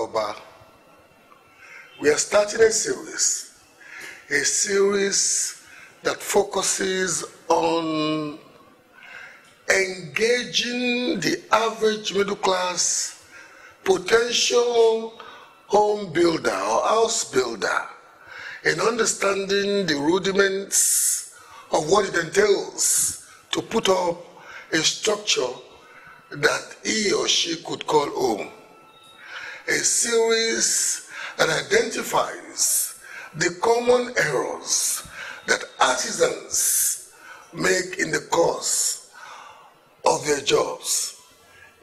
Oba. We are starting a series, a series that focuses on engaging the average middle class potential home builder or house builder in understanding the rudiments of what it entails to put up a structure that he or she could call home. A series that identifies the common errors that artisans make in the course of their jobs.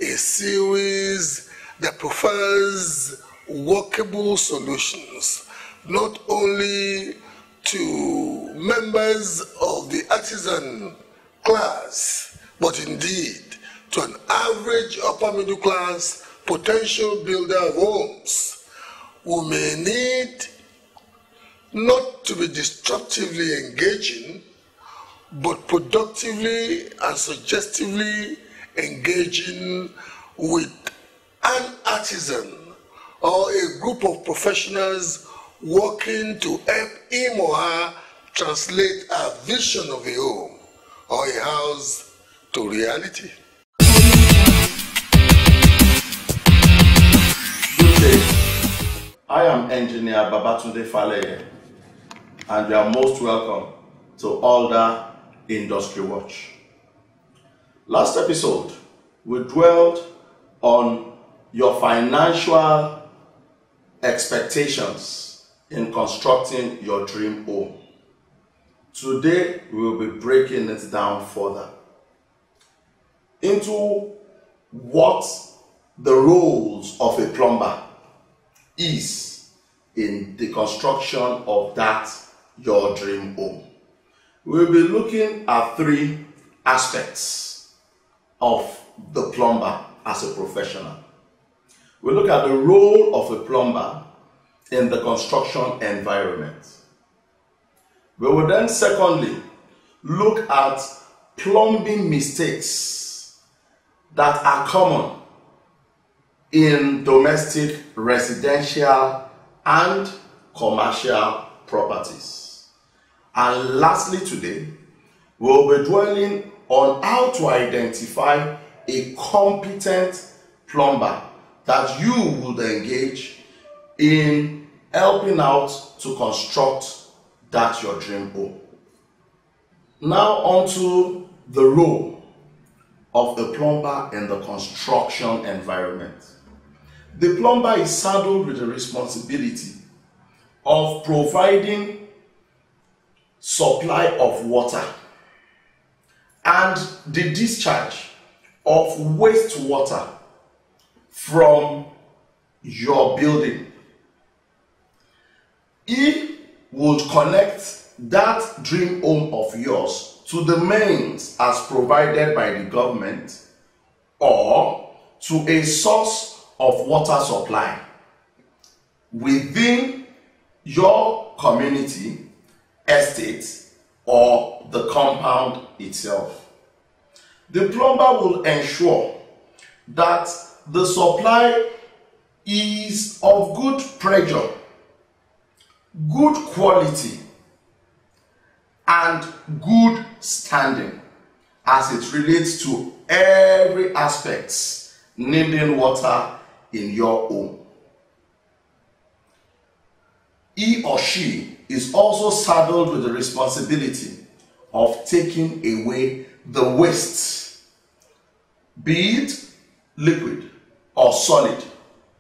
A series that provides workable solutions not only to members of the artisan class, but indeed to an average upper middle class potential builder of homes who may need not to be destructively engaging, but productively and suggestively engaging with an artisan or a group of professionals working to help him or her translate a vision of a home or a house to reality. I am engineer Babatunde Faleye, and you are most welcome to ULDA Industry Watch. Last episode, we dwelled on your financial expectations in constructing your dream home. Today, we will be breaking it down further into what the roles of a plumber is in the construction of that your dream home. We'll be looking at three aspects of the plumber as a professional. We look at the role of a plumber in the construction environment. We will then secondly look at plumbing mistakes that are common in domestic, residential, and commercial properties. And lastly, today, we'll be dwelling on how to identify a competent plumber that you would engage in helping out to construct that your dream home. Now, on to the role of the plumber in the construction environment. The plumber is saddled with the responsibility of providing supply of water and the discharge of wastewater from your building. He would connect that dream home of yours to the mains as provided by the government or to a source of water supply within your community, estate, or the compound itself. The plumber will ensure that the supply is of good pressure, good quality, and good standing as it relates to every aspects needing water in your home. He or she is also saddled with the responsibility of taking away the waste, be it liquid or solid,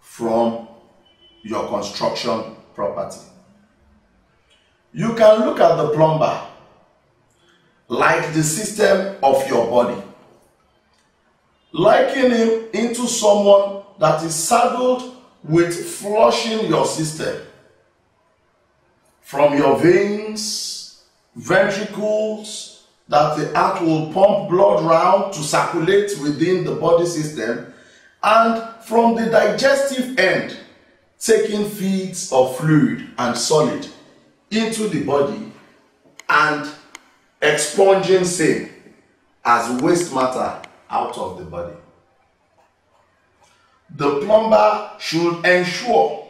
from your construction property. You can look at the plumber like the system of your body. Liken him into someone that is saddled with flushing your system from your veins, ventricles, that the heart will pump blood round to circulate within the body system, and from the digestive end, taking feeds of fluid and solid into the body and expunging same as waste matter out of the body. The plumber should ensure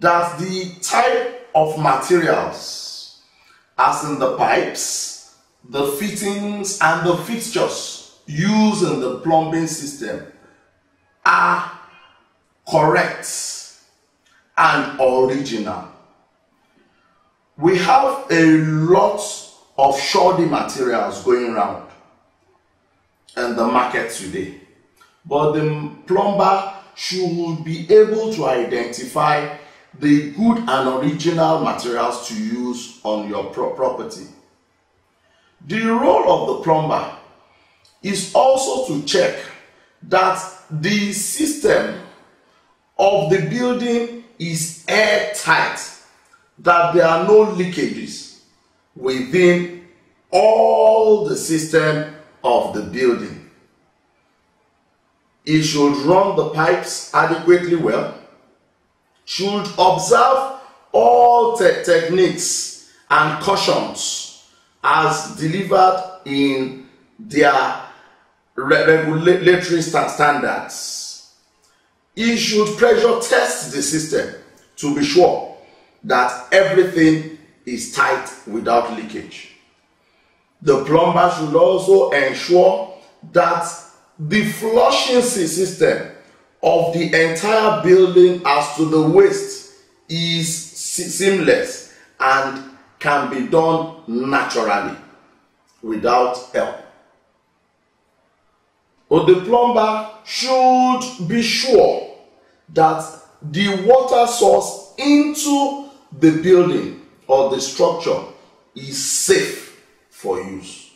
that the type of materials, as in the pipes, the fittings, and the fixtures used in the plumbing system, are correct and original. We have a lot of shoddy materials going around in the market today. But the plumber should be able to identify the good and original materials to use on your pro property. The role of the plumber is also to check that the system of the building is airtight, that there are no leakages within all the system of the building. It should run the pipes adequately well, should observe all te techniques and cautions as delivered in their regulatory standards. It should pressure test the system to be sure that everything is tight without leakage. The plumber should also ensure that the flushing system of the entire building as to the waste is seamless and can be done naturally without help. But the plumber should be sure that the water source into the building or the structure is safe for use.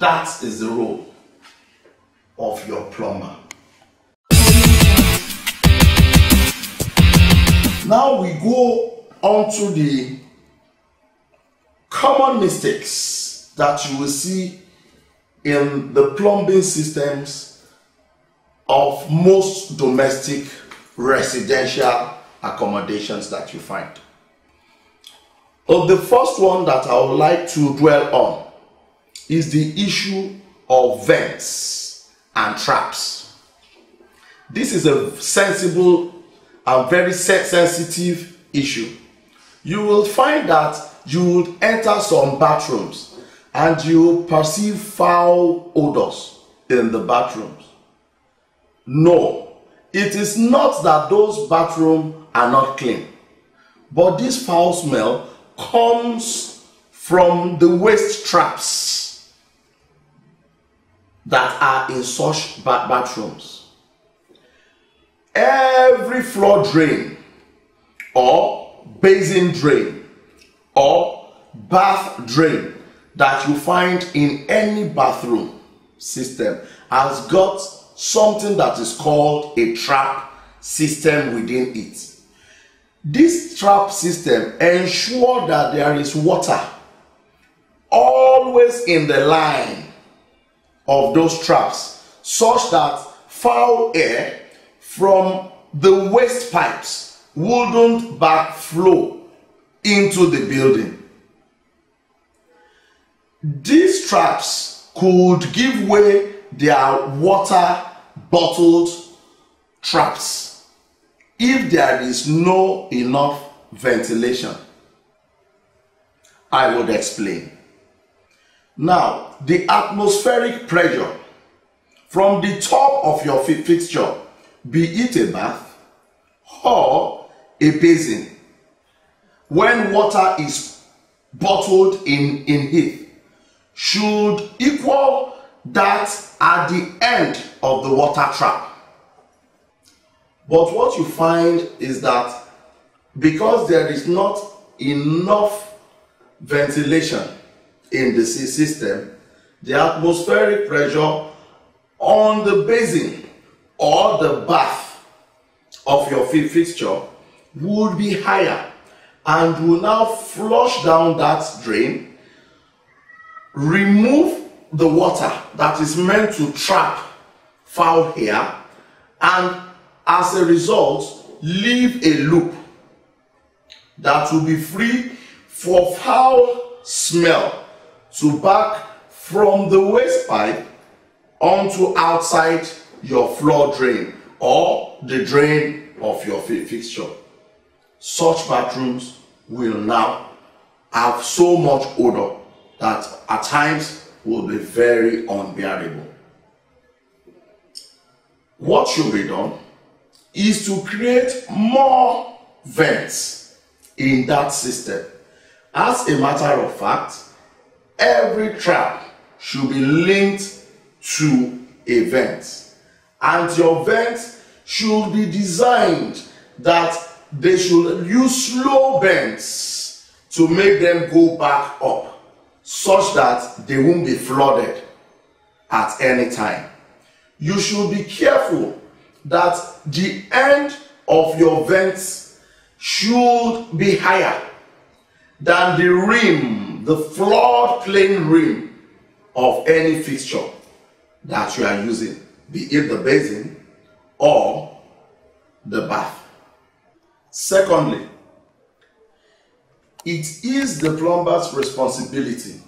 That is the role of your plumber. Now we go on to the common mistakes that you will see in the plumbing systems of most domestic residential accommodations that you find. Well, the first one that I would like to dwell on is the issue of vents and traps. This is a sensible and very sensitive issue. You will find that you would enter some bathrooms and you perceive foul odors in the bathrooms. No, it is not that those bathrooms are not clean, but this foul smell comes from the waste traps that are in such bathrooms. Every floor drain or basin drain or bath drain that you find in any bathroom system has got something that is called a trap system within it. This trap system ensure that there is water always in the line of those traps such that foul air from the waste pipes wouldn't backflow into the building. These traps could give way their water bottled traps if there is no enough ventilation. I would explain. Now, the atmospheric pressure from the top of your fixture, be it a bath or a basin, when water is bottled in, in heat, should equal that at the end of the water trap. But what you find is that because there is not enough ventilation in the sea system, the atmospheric pressure on the basin or the bath of your fixture would be higher and will now flush down that drain, remove the water that is meant to trap foul air, and as a result, leave a loop that will be free for foul smell to back from the waste pipe onto outside your floor drain or the drain of your fixture. Such bathrooms will now have so much odor that at times will be very unbearable. What should be done is to create more vents in that system. As a matter of fact, every trap should be linked to a vent. And your vent should be designed that they should use slow bends to make them go back up such that they won't be flooded at any time. You should be careful that the end of your vents should be higher than the rim, the flood plain rim of any fixture that you are using, be it the basin or the bath. Secondly, it is the plumber's responsibility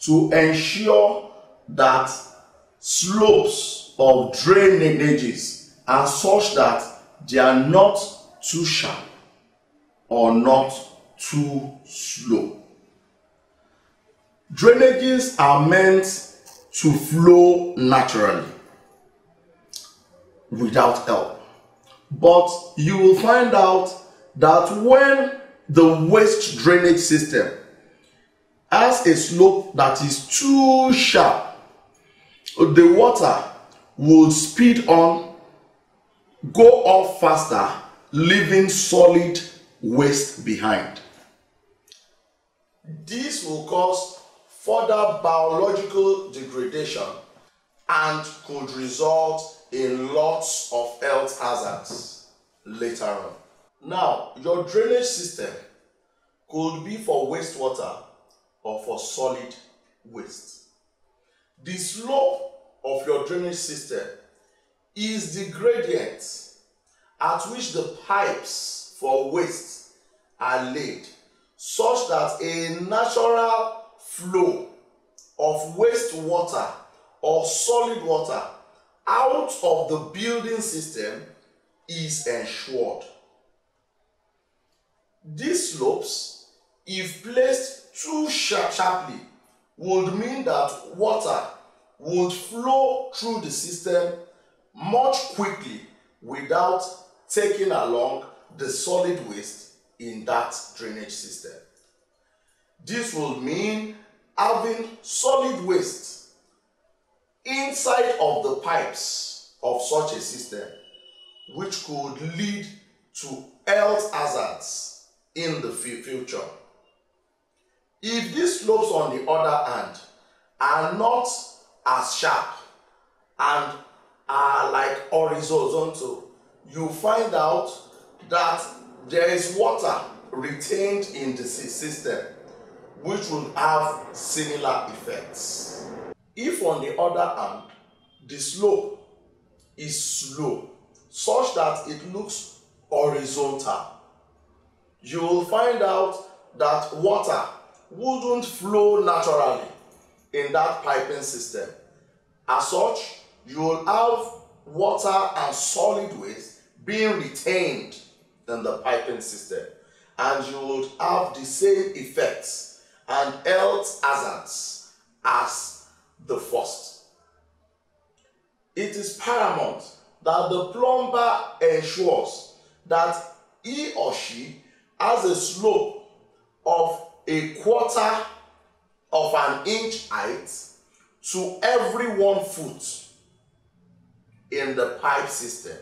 to ensure that slopes of drainages are such that they are not too sharp or not too slow. Drainages are meant to flow naturally without help. But you will find out that when the waste drainage system has a slope that is too sharp, the water will speed on, go off faster, leaving solid waste behind. This will cause further biological degradation and could result in lots of health hazards later on. Now, your drainage system could be for wastewater or for solid waste. The slope of your drainage system is the gradient at which the pipes for waste are laid such that a natural flow of wastewater or solid water out of the building system is ensured. These slopes, if placed too sharply, would mean that water would flow through the system much quickly without taking along the solid waste in that drainage system. This will mean having solid waste inside of the pipes of such a system which could lead to health hazards in the future. If these slopes on the other hand are not as sharp and are like horizontal, you find out that there is water retained in the system which will have similar effects. If on the other hand, the slope is slow such that it looks horizontal, you will find out that water wouldn't flow naturally in that piping system. As such, you will have water and solid waste being retained in the piping system and you would have the same effects and health hazards as the first. It is paramount that the plumber ensures that he or she has a slope of a quarter of an inch height to every one foot in the pipe system,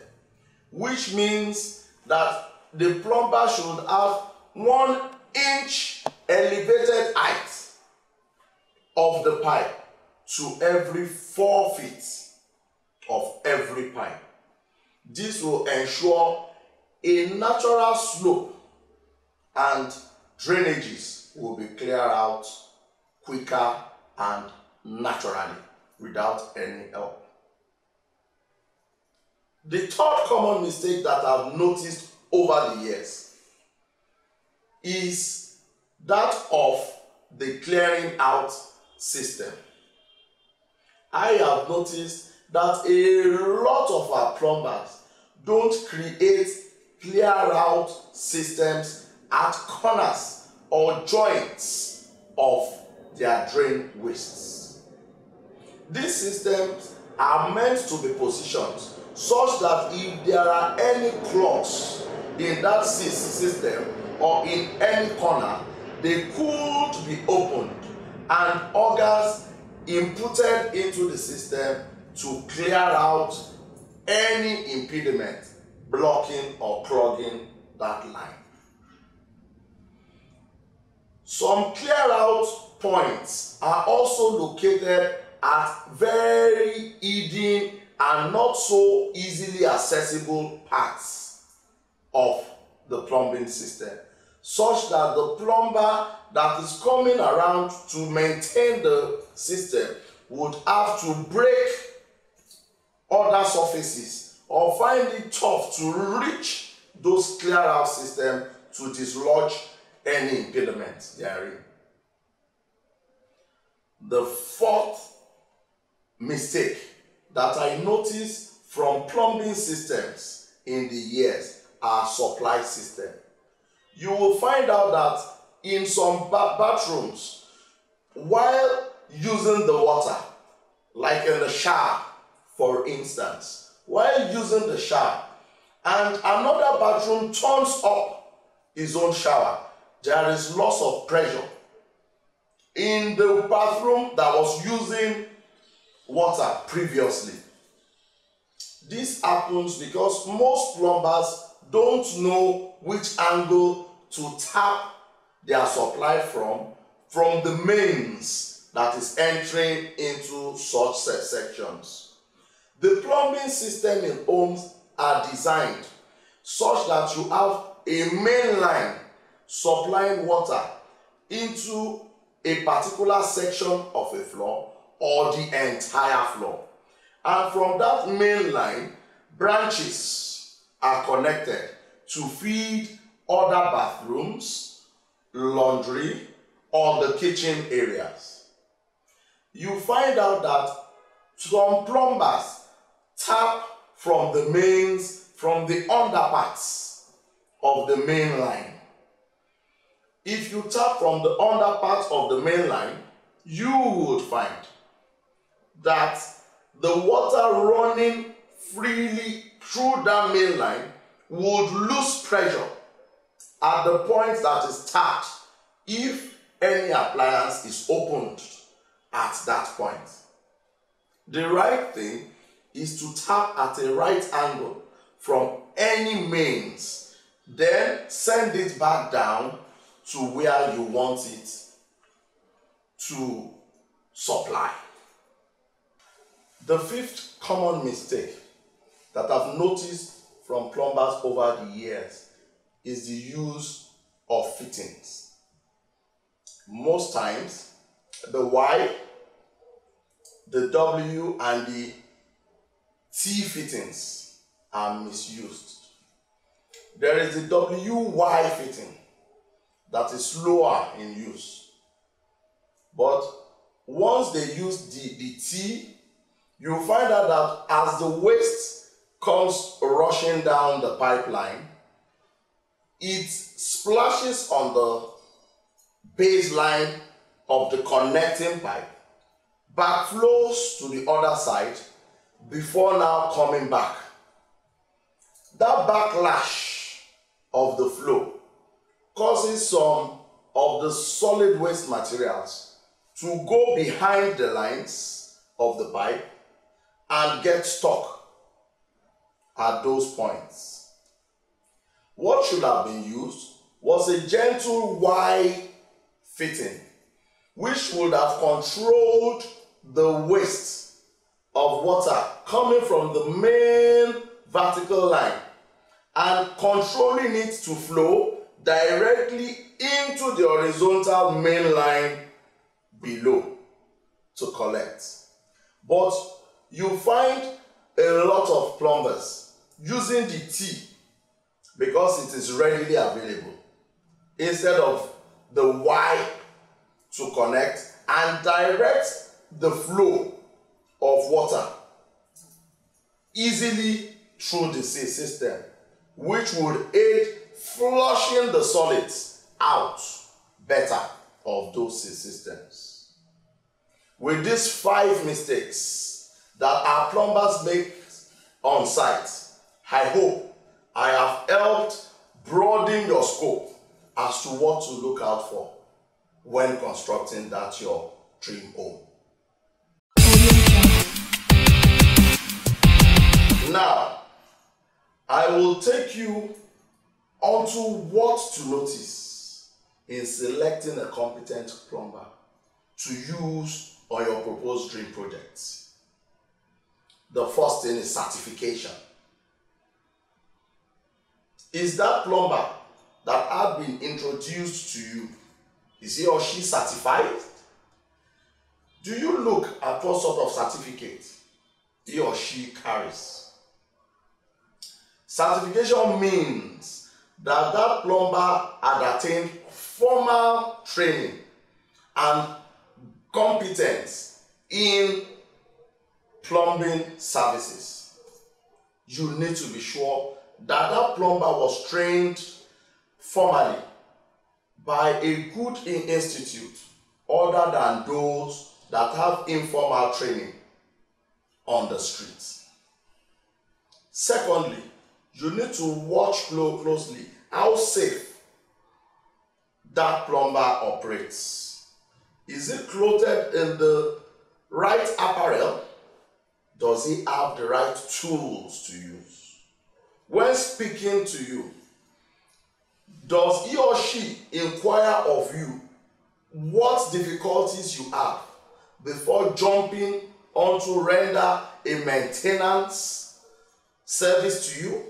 which means that the plumber should have one inch elevated height of the pipe to every four feet of every pipe. This will ensure a natural slope and drainages will be cleared out quicker and naturally without any help. The third common mistake that I've noticed over the years is that of the clearing out system. I have noticed that a lot of our plumbers don't create clear out systems at corners or joints of their drain wastes. These systems are meant to be positioned such that if there are any clogs in that system or in any corner, they could be opened and organs inputted into the system to clear out any impediment blocking or clogging that line. Some clear out points are also located at very hidden and not so easily accessible parts of the plumbing system such that the plumber that is coming around to maintain the system would have to break other surfaces or find it tough to reach those clear out system to dislodge any impediment therein. The fourth mistake that I noticed from plumbing systems in the years are supply system. You will find out that in some ba bathrooms, while using the water, like in the shower, for instance, while using the shower, and another bathroom turns up his own shower, there is loss of pressure in the bathroom that was using water previously. This happens because most plumbers don't know which angle to tap their supply from from the mains that is entering into such sections. The plumbing system in homes are designed such that you have a main line supplying water into a particular section of a floor or the entire floor. And from that main line, branches are connected to feed other bathrooms, laundry, or the kitchen areas. You find out that some plumbers tap from the mains, from the underparts of the main line. If you tap from the underpart of the main line, you would find that the water running freely through that main line would lose pressure at the point that is tapped if any appliance is opened at that point. The right thing is to tap at a right angle from any mains, then send it back down to where you want it to supply. The fifth common mistake that I've noticed from plumbers over the years is the use of fittings. Most times, the Y, the W, and the T fittings are misused. There is the WY fitting that is slower in use. But once they use the, the T, you find out that as the waste comes rushing down the pipeline, it splashes on the baseline of the connecting pipe, backflows to the other side before now coming back. That backlash of the flow causes some of the solid waste materials to go behind the lines of the pipe and get stuck at those points. What should have been used was a gentle Y fitting, which would have controlled the waste of water coming from the main vertical line and controlling it to flow directly into the horizontal main line below to collect. But you find a lot of plumbers using the T because it is readily available instead of the Y to connect and direct the flow of water easily through the sea system, which would aid flushing the solids out better of those sea systems. With these five mistakes that our plumbers make on site, I hope I have helped broaden your scope as to what to look out for when constructing that your dream home. Now, I will take you onto what to notice in selecting a competent plumber to use on your proposed dream project. The first thing is certification. Is that plumber that have been introduced to you, is he or she certified? Do you look at what sort of certificate he or she carries? Certification means that that plumber had attained formal training and competence in plumbing services. You need to be sure that that plumber was trained formally by a good institute other than those that have informal training on the streets. Secondly, you need to watch closely how safe that plumber operates. Is he clothed in the right apparel? Does he have the right tools to use? When speaking to you, does he or she inquire of you what difficulties you have before jumping onto render a maintenance service to you?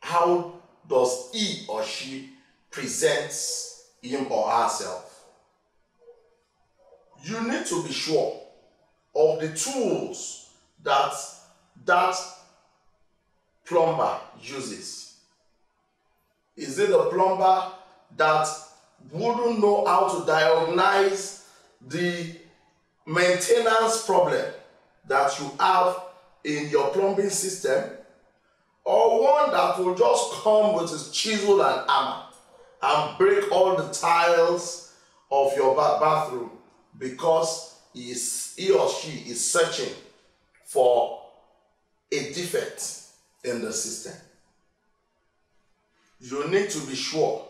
How does he or she presents him or herself? You need to be sure of the tools that that plumber uses. Is it a plumber that wouldn't know how to diagnose the maintenance problem that you have in your plumbing system or one that will just come with his chisel and hammer and break all the tiles of your bathroom because he, is, he or she is searching for a defect in the system. You need to be sure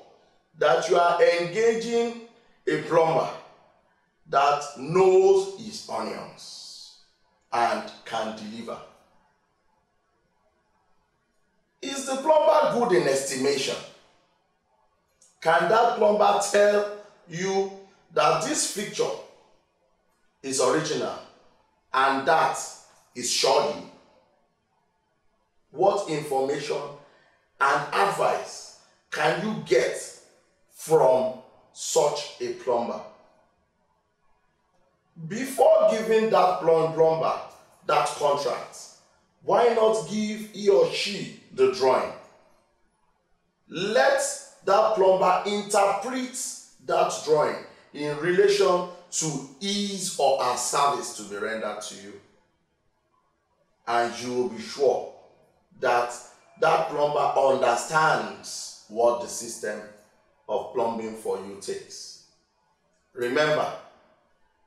that you are engaging a plumber that knows his onions and can deliver. Is the plumber good in estimation? Can that plumber tell you that this fixture is original and that is shoddy? What information and advice can you get from such a plumber? Before giving that plum- plumber that contract, why not give he or she the drawing? Let that plumber interpret that drawing in relation to his or her service to be rendered to you. And you will be sure that that plumber understands what the system of plumbing for you takes. Remember,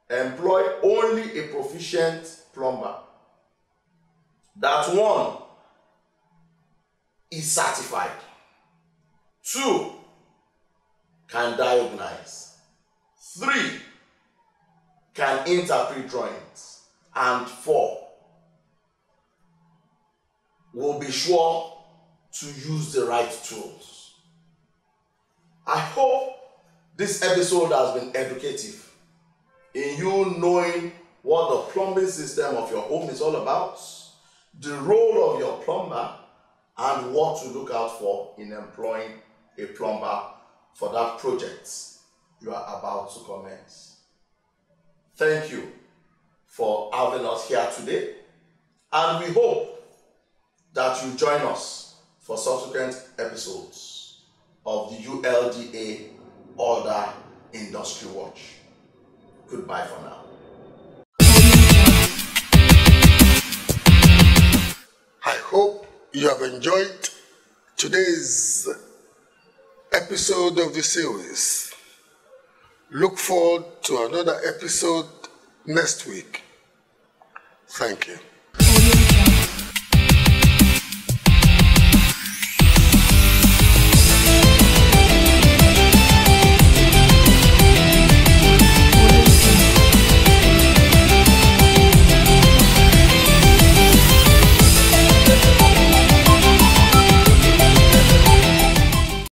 employ only a proficient plumber. That one is certified. Two, can diagnose. Three, can interpret drawings. And four, will be sure to use the right tools. I hope this episode has been educative in you knowing what the plumbing system of your home is all about, the role of your plumber, and what to look out for in employing a plumber for that project you are about to commence. Thank you for having us here today, and we hope that you join us for subsequent episodes of the ULDA Order Industry Watch. Goodbye for now. I hope you have enjoyed today's episode of the series. Look forward to another episode next week. Thank you.